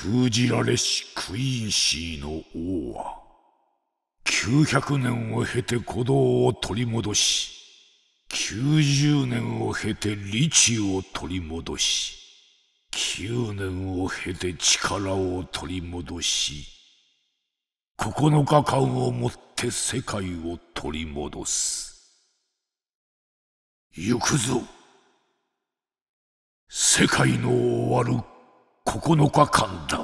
封じられしクイーンシーの王は900年を経て鼓動を取り戻し90年を経て理智を取り戻し9年を経て力を取り戻し9日間をもって世界を取り戻す。行くぞ。世界の終わる9日間だ。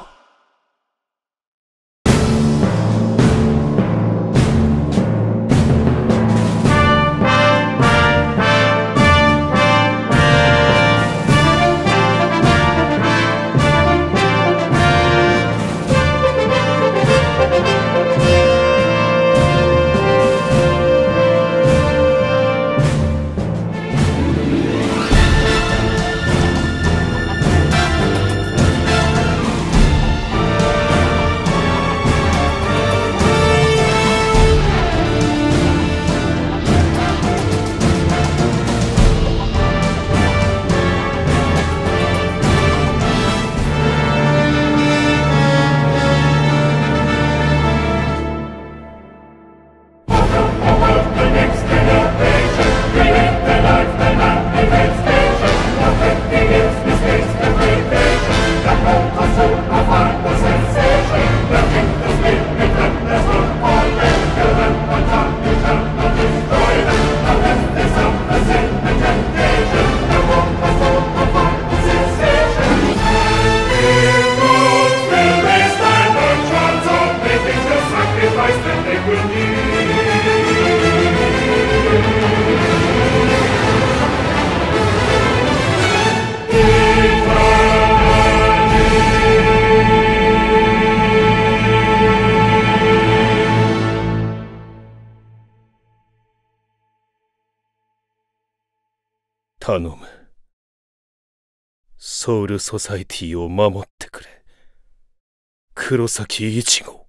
頼む。ソウルソサイティを守ってくれ。黒崎一護。